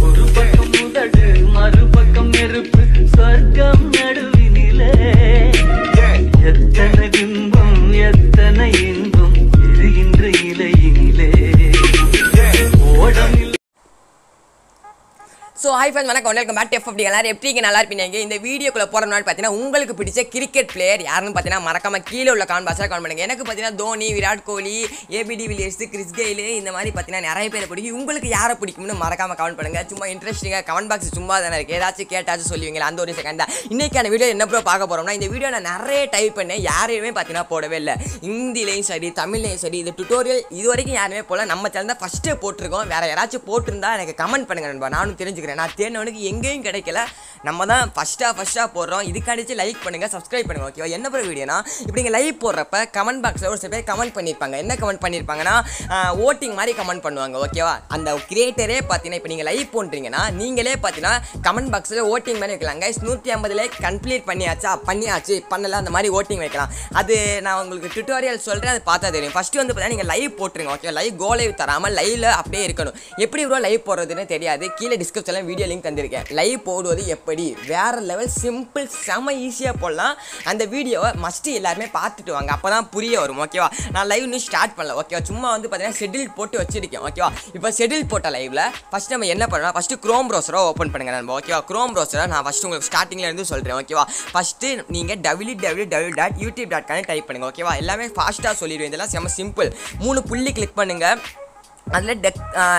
ஒரு பக்கம் முதடு மறுபக்கம் நெருப்பு. சொர்க்கம் ஸோ ஹை ஃபன் வணக்கம். வெல்கம் பேக் டெஃப் அப்படி எல்லாரும் எப்படி நல்லா இருப்பீங்க. இந்த வீடியோக்குள்ளே போகிற பார்த்தீங்கன்னா உங்களுக்கு பிடிச்ச கிரிக்கெட் பிளேயர் யாருன்னு பார்த்தீங்கன்னா மறக்காம கீழே உள்ள கான் பாஸாக கான் பண்ணுங்கள் எனக்கு பார்த்தீங்கன்னா Dhoni Virat Kohli ABD Villiers Chris Gayle இந்த மாதிரி பார்த்தீங்கன்னா நிறைய பேர் பிடிக்கும். உங்களுக்கு யாரை பிடிக்கும்னு மறக்காம கமெண்ட் பண்ணுங்க. சும்மா இன்ட்ரெஸ்டிங்காக கமெண்ட் பாக்ஸ் சும்மா தானே இருக்குது ஏதாச்சும் கேட்டாச்சும் சொல்லுவீங்களா? அந்த ஒரு செகண்ட் தான். இன்னைக்கான வீடியோ என்ன ப்ரோ பார்க்க போகிறோம்னா இந்த வீடியோ நான் நிறைய டைப் பண்ணேன். யாரையுமே பார்த்தீங்கன்னா போடவே இல்லை. ஹிந்திலையும் சரி தமிழ்லையும் சரி இது டுட்டோரியல் இது வரைக்கும் யாருமே போல நம்ம சேனல் தான் ஃபஸ்ட்டே போட்டிருக்கோம். வேறு யாராச்சும் போட்டிருந்தா எனக்கு கமெண்ட் பண்ணுங்க நண்பா. நானும் தெரிஞ்சுக்கிறேன் நான் தேர்னவனுக்கு எங்கேயும் கிடைக்கல. நம்ம தான் ஃபஸ்ட்டாக ஃபஸ்ட்டாக போடுறோம். இதுக்காண்டிச்சு லைக் பண்ணுங்கள் சப்ஸ்கிரைப் பண்ணுங்க ஓகேவா என்ன பிற வீடியோனா இப்போ நீங்கள் லைவ் போடுறப்ப கமெண்ட் பாக்ஸில் ஒரு சில பேர் கமெண்ட் பண்ணியிருப்பாங்க என்ன கமெண்ட் பண்ணியிருப்பாங்கன்னா ஓட்டிங் மாதிரி கமெண்ட் பண்ணுவாங்க ஓகேவா அந்த கிரியேட்டரே பார்த்தீங்கன்னா இப்போ நீங்கள் லைவ் போன்றீங்கன்னா நீங்களே பார்த்தீங்கன்னா கமெண்ட் பாக்ஸில் ஓட்டிங் மாதிரி வைக்கலாம் கைஸ் நூற்றி ஐம்பதுல கம்ப்ளீட் பண்ணியாச்சா? பண்ணியாச்சு பண்ணல அந்த மாதிரி ஓட்டிங் வைக்கலாம். அது நான் உங்களுக்கு டுட்டோரியல் சொல்கிறேன் அது பார்த்தா தெரியும். ஃபஸ்ட்டு வந்து பார்த்தீங்கன்னா நீங்கள் லைவ் போட்டுருங்க ஓகே லைவ் கோ லைவ் தராமல் லைவில் அப்படியே இருக்கணும். எப்படி இவ்வளோ லைவ் போடுறதுன்னு தெரியாது. கீழே டிஸ்கிரிப்ஷனில் வீடியோ லிங்க் தந்திருக்கேன். லைவ் போடுவது எப்படி வேற லெவல் சிம்பிள் செம ஈஸியாக போடலாம். அந்த வீடியோவை மஸ்ட்டு எல்லாருமே பார்த்துட்டு வாங்க. அப்போ தான் புரிய வரும் ஓகேவா நான் லைவ் இன்னும் ஸ்டார்ட் பண்ணல ஓகேவா சும்மா வந்து பார்த்தீங்கன்னா ஷெட்யூல் போட்டு வச்சிருக்கேன் ஓகேவா இப்போ ஷெட்யூல் போட்ட லைவில் ஃபஸ்ட் நம்ம என்ன பண்ணலாம் ஃபஸ்ட்டு க்ரோம் ப்ரௌசரை ஓப்பன் பண்ணுங்க நம்ம ஓகேவா க்ரோம் ப்ரௌசரை நான் ஃபஸ்ட்டு உங்களுக்கு ஸ்டார்டிங்லேருந்து சொல்கிறேன் ஓகேவா ஃபஸ்ட்டு நீங்கள் W W W dot YouTube dot com type பண்ணுங்கள் ஓகேவா எல்லாமே ஃபாஸ்ட்டாக சொல்லிடுவேன். இதெல்லாம் செம்ம சிம்பிள் மூணு புள்ளி கிளிக் பண்ணுங்கள் அதில் டெக்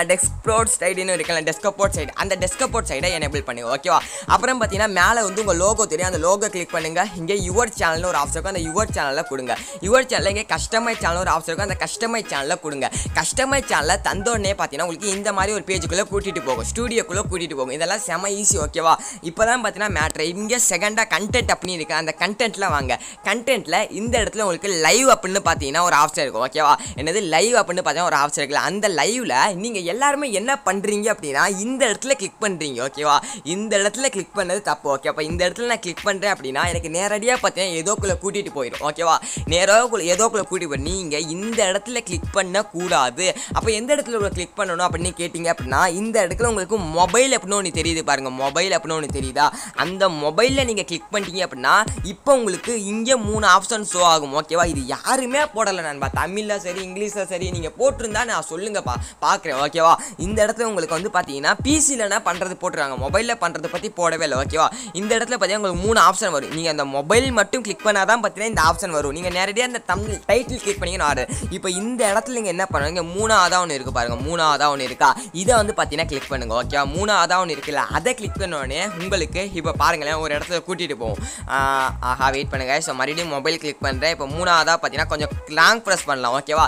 டெஸ்க்போர்ட் சைடுன்னு இருக்குல்ல டெஸ்கப்போர்ட் சைடு அந்த டெஸ்கப்போர்ட் சைடை எனேபிள் பண்ணுங்க ஓகேவா அப்புறம் பார்த்தீங்கன்னா மேலே வந்து உங்கள் லோகோ தெரியும். அந்த லோகோ கிளிக் பண்ணுங்கள் இங்கே யுவர் சேனல்னு ஒரு ஆப்ஷன் இருக்கும். அந்த யுவர் சேனலில் கொடுங்க. யுவர் சேனலில் இங்கே கஸ்டமைஸ் சேனல் ஒரு ஆப்ஷன் இருக்கும். அந்த கஸ்டமைஸ் சேனலில் கொடுங்க. கஸ்டமைஸ் சேனலில் தந்தோடனே பார்த்தீங்கன்னா உங்களுக்கு இந்த மாதிரி ஒரு பேஜுக்குள்ளே கூட்டிகிட்டு போகும். ஸ்டூடியோக்குள்ளே கூட்டிகிட்டு போகும். இதெல்லாம் செம ஈஸி ஓகேவா இப்போ தான் பார்த்தீங்கன்னா மேட்ரு இங்கே செகண்டாக கண்டென்ட் அப்படின்னு இருக்குது அந்த கண்டென்ட்டில் வாங்க. கண்டென்ட்டில் இந்த இடத்துல உங்களுக்கு லைவ் அப்படின்னு பார்த்தீங்கன்னா ஒரு ஆப்ஷன் இருக்கும் ஓகேவா என்னது? லைவ் அப்படின்னு பார்த்தீங்கன்னா ஒரு ஆப்ஷன் இருக்குல்ல. அந்த லைவ்ல நீங்கள் எல்லாருமே என்ன பண்ணுறீங்க அப்படின்னா இந்த இடத்துல கிளிக் பண்ணுறீங்க ஓகேவா இந்த இடத்துல கிளிக் பண்ணது தப்பு ஓகே அப்போ இந்த இடத்துல நான் கிளிக் பண்ணுறேன் அப்படின்னா எனக்கு நேரடியாக பார்த்தீங்கன்னா ஏதோக்குள்ளே கூட்டிகிட்டு போயிடும் ஓகேவா நேராக ஏதோக்குள்ளே கூட்டிட்டு போய் நீங்கள் இந்த இடத்துல கிளிக் பண்ணக்கூடாது. அப்போ எந்த இடத்துல உங்களை கிளிக் பண்ணணும் அப்படின்னு கேட்டிங்க அப்படின்னா இந்த இடத்துல உங்களுக்கு மொபைல் அப்படின்னு ஒன்று தெரியுது பாருங்க மொபைல் அப்படின்னு ஒன்று தெரியுதா? அந்த மொபைலில் நீங்கள் கிளிக் பண்ணிட்டீங்க அப்படின்னா இப்போ உங்களுக்கு இங்கே மூணு ஆப்ஷன் ஷோ ஆகும் ஓகேவா இது யாருமே போடலை நண்பா தமிழில் சரி இங்கிலீஷில் சரி நீங்கள் போட்டிருந்தா நான் பா பார்க்குறேன் ஓகேவா இந்த இடத்துல உங்களுக்கு வந்து பார்த்தீங்கன்னா பிசிலனா பண்ணுறது போட்டுருக்காங்க. மொபைலில் பண்ணுறதை பற்றி போடவே இல்லை ஓகேவா இந்த இடத்துல பார்த்தீங்கன்னா உங்களுக்கு மூணு ஆப்ஷன் வரும். நீங்கள் அந்த மொபைல் மட்டும் கிளிக் பண்ணால் தான் பார்த்தீங்கன்னா இந்த ஆப்ஷன் வரும். நீங்கள் நேரடியாக அந்த தமிழ் டைட்டில் கிளிக் பண்ணிங்கன்னு ஆறு. இப்போ இந்த இடத்துல நீங்கள் என்ன பண்ணுவீங்க மூணாவதாக ஒன்று இருக்குது பாருங்க. மூணாவதாக ஒன்று இருக்கா? இதை வந்து பார்த்தீங்கன்னா கிளிக் பண்ணுங்க ஓகேவா மூணாவதா ஒன்று இருக்குல்ல அதை கிளிக் பண்ண உடனே உங்களுக்கு இப்போ பாருங்களேன் ஒரு இடத்துல கூட்டிகிட்டு போவோம் ஆஹா வெயிட் பண்ணுங்கள் ஸோ மறுபடியும் மொபைல் கிளிக் பண்ணுறேன் இப்போ மூணாவதாக பார்த்தீங்கன்னா கொஞ்சம் லாங் ப்ரெஸ் பண்ணலாம் ஓகேவா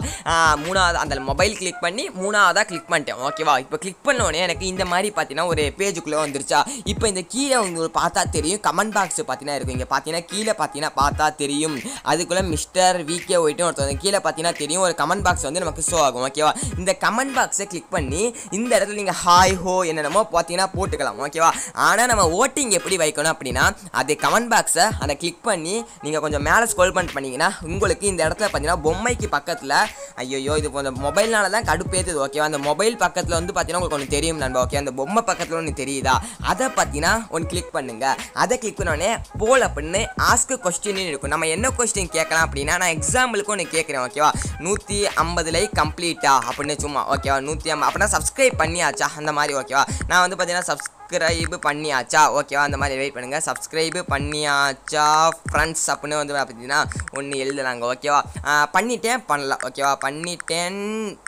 மூணாவது அந்த மொபைல் கிளிக் பண்ணி மூணாவதா கிளிக் பண்ணிட்டேன். ஓகேவா இப்போ கிளிக் பண்ண உடனே எனக்கு இந்த மாதிரி பார்த்தீங்கன்னா ஒரு பேஜுக்குள்ளே வந்துருச்சா? இப்போ இந்த கீழே உங்களுக்கு பார்த்தா தெரியும். கமெண்ட் பாக்ஸ் பார்த்தீங்கன்னா இருக்கும். இங்கே பார்த்தீங்கன்னா கீழே பார்த்தீங்கன்னா பார்த்தா தெரியும். அதுக்குள்ளே மிஸ்டர் விகே ஒயிட்டும் ஒருத்தர் கீழே பார்த்தீங்கன்னா தெரியும். ஒரு கமெண்ட் பாக்ஸ் வந்து நமக்கு ஷோ ஆகும். ஓகேவா இந்த கமெண்ட் பாக்ஸை கிளிக் பண்ணி இந்த இடத்துல நீங்கள் ஹாய் ஹோ என்னென்னமோ பார்த்தீங்கன்னா போட்டுக்கலாம். ஓகேவா ஆனால் நம்ம ஓட்டிங் எப்படி வைக்கணும் அப்படின்னா அது கமெண்ட் பாக்ஸை அதை கிளிக் பண்ணி நீங்கள் கொஞ்சம் மேலே ஸ்கோல் பண்ணி பண்ணிங்கன்னா உங்களுக்கு இந்த இடத்துல பார்த்தீங்கன்னா பொம்மைக்கு பக்கத்தில் ஐயோ இது கொஞ்சம் மொபைல்னால தான் கடுப்பு கடுப்பேத்துது ஓகேவா அந்த மொபைல் பக்கத்தில் வந்து பார்த்தீங்கன்னா உங்களுக்கு ஒன்று தெரியும் நண்பா ஓகே அந்த பொம்மை பக்கத்தில் ஒன்று தெரியுதா? அதை பார்த்தீங்கன்னா ஒன்று கிளிக் பண்ணுங்க. அதை கிளிக் பண்ணோடனே போல் அப்படின்னு ஆஸ்க் கொஸ்டின் இருக்கும். நம்ம என்ன கொஸ்டின் கேட்கலாம் அப்படின்னா நான் எக்ஸாம்பிளுக்கு ஒன்று கேட்குறேன் ஓகேவா நூற்றி ஐம்பது லைக் கம்ப்ளீட்டா அப்படின்னு சும்மா ஓகேவா நூற்றி ஐம்பது. அப்படின்னா சப்ஸ்கிரைப் பண்ணியாச்சா? அந்த மாதிரி ஓகேவா நான் வந்து பார்த்தீங்கன்னா சப்ஸ் சப்ஸ்கிரைபு பண்ணியாச்சா? ஓகேவா அந்த மாதிரி வெயிட் பண்ணுங்கள் சப்ஸ்கிரைபு பண்ணியாச்சா ஃப்ரெண்ட்ஸ் அப்படின்னு வந்து பார்த்தீங்கன்னா ஒன்று எழுதுனாங்க ஓகேவா பண்ணிட்டேன் பண்ணல. ஓகேவா பண்ணிட்டேன்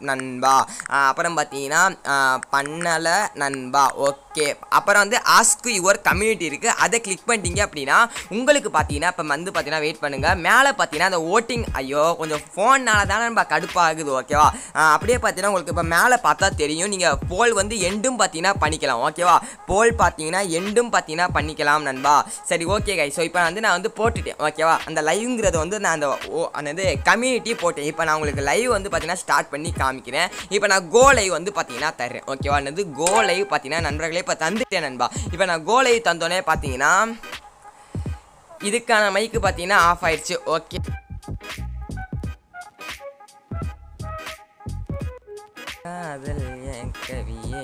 நண்பா. அப்புறம் பார்த்தீங்கன்னா பண்ணலை நண்பா. ஓகே அப்புறம் வந்து ஆஸ்க் யுவர் கம்யூனிட்டி இருக்குது அதை கிளிக் பண்ணிட்டீங்க அப்படின்னா உங்களுக்கு பார்த்தீங்கன்னா இப்போ வந்து பார்த்தீங்கன்னா வெயிட் பண்ணுங்கள் மேலே பார்த்தீங்கன்னா அந்த ஓட்டிங் ஐயோ கொஞ்சம் ஃபோன்னால தானே நம்ம கடுப்பாகுது. ஓகேவா அப்படியே பார்த்தீங்கன்னா உங்களுக்கு இப்போ மேலே பார்த்தா தெரியும். நீங்கள் போல் வந்து எண்டும் பார்த்தீங்கன்னா பண்ணிக்கலாம். ஓகேவா போல் பார்த்தீங்கன்னா எண்டும் பார்த்தீங்கன்னா பண்ணிக்கலாம் நண்பா. சரி ஓகே கை ஸோ இப்போ வந்து நான் வந்து போட்டுட்டேன். ஓகேவா அந்த லைவ்ங்கிறது வந்து நான் அந்த ஓ அந்த கம்யூனிட்டி போட்டேன். இப்போ நான் உங்களுக்கு லைவ் வந்து பார்த்தீங்கன்னா ஸ்டார்ட் பண்ணி காமிக்கிறேன். இப்போ நான் கோ லைவ் வந்து பார்த்தீங்கன்னா தர்றேன். ஓகேவா என்னது? கோ லைவ் பார்த்தீங்கன்னா நண்பர்களே இப்போ தந்துட்டேன் நண்பா. இப்போ நான் கோ லைவ் தந்தோடனே பார்த்தீங்கன்னா இதுக்கான மைக்கு பார்த்தீங்கன்னா ஆஃப் ஆயிடுச்சு. ஓகே காதல் என் கவியே.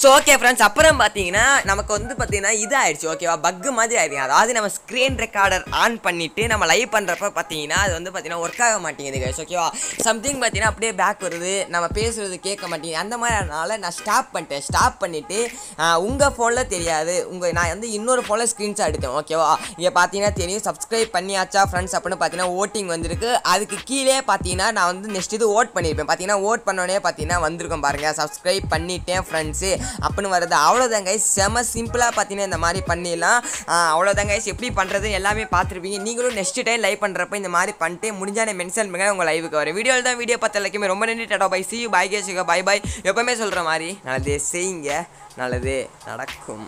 ஸோ ஓகே ஃப்ரெண்ட்ஸ் அப்புறம் பார்த்தீங்கன்னா நமக்கு வந்து பார்த்தீங்கன்னா இது ஆயிடுச்சு ஓகேவா பக்கு மாதிரி ஆயிடுச்சு அதாவது நம்ம ஸ்க்ரீன் ரெக்கார்டர் ஆன் பண்ணிவிட்டு நம்ம லைவ் பண்ணுறப்ப பார்த்தீங்கன்னா அது வந்து பார்த்தீங்கன்னா ஒர்க் ஆக மாட்டேங்குது கைஸ் ஓகேவா சம்திங் பார்த்தீங்கன்னா அப்படியே பேக் வருது. நம்ம பேசுறது கேட்க மாட்டேங்குது. அந்த மாதிரி அதனால நான் ஸ்டாப் பண்ணிட்டேன். ஸ்டாப் பண்ணிவிட்டு உங்கள் ஃபோனில் தெரியாது. உங்கள் நான் வந்து இன்னொரு ஃபோனில் ஸ்க்ரீன்ஷாட் எடுத்தேன். ஓகேவா இங்கே பார்த்தீங்கன்னா தெரியும். சப்ஸ்கிரைப் பண்ணியாச்சா ஃப்ரெண்ட்ஸ் அப்படின்னு பார்த்தீங்கன்னா ஓட்டிங் வந்திருக்கு. அதுக்கு கீழே பார்த்தீங்கன்னா நான் வந்து நெக்ஸ்ட் இது ஓட் பண்ணியிருப்பேன் பார்த்தீங்கன்னா ஓட் பண்ணோடனே பார்த்தீங்கன்னா வந்திருக்கும் பாருங்கள் சப்ஸ்கிரைப் பண்ணிட்டேன் ஃப்ரெண்ட்ஸு அப்படின்னு வருது அவ்வளோதான் கைஸ் செம சிம்பிளாக பார்த்தீங்கன்னா இந்த மாதிரி பண்ணிடலாம். அவ்வளோதான் கைஸ் எப்படி பண்ணுறது எல்லாமே பார்த்துருப்பீங்க நீங்களும் நெக்ஸ்ட் டைம் லைவ் பண்ணுறப்ப இந்த மாதிரி பண்ணிட்டு முடிஞ்சானே மென்ஷன் பண்ணுங்க உங்கள் லைவுக்கு வரும். வீடியோவில் தான் வீடியோ பார்த்த எல்லாருக்குமே ரொம்ப நன்றி டாடா. பை சி பாய் கேசிக்கோ பாய் பாய் எப்பவுமே சொல்கிற மாதிரி நல்லது செய்யுங்க. நல்லது நடக்கும்.